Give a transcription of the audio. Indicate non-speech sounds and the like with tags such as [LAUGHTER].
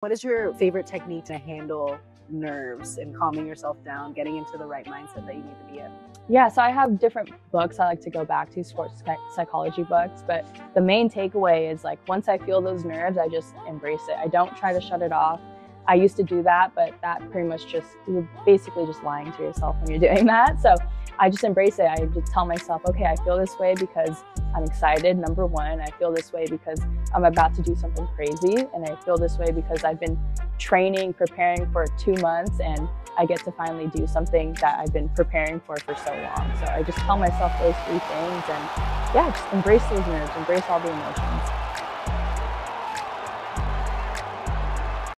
What is your favorite technique to handle nerves and calming yourself down, getting into the right mindset that you need to be in? Yeah, so I have different books I like to go back to, sports psychology books, but the main takeaway is like once I feel those nerves, I just embrace it. I don't try to shut it off. I used to do that, but that pretty much just, you're basically just lying to yourself when you're [LAUGHS] doing that. So I just embrace it. I just tell myself, okay, I feel this way because I'm excited, number one. I feel this way because I'm about to do something crazy. And I feel this way because I've been training, preparing for two months, and I get to finally do something that I've been preparing for for so long. So I just tell myself those three things and yeah, just embrace those nerves, embrace all the emotions.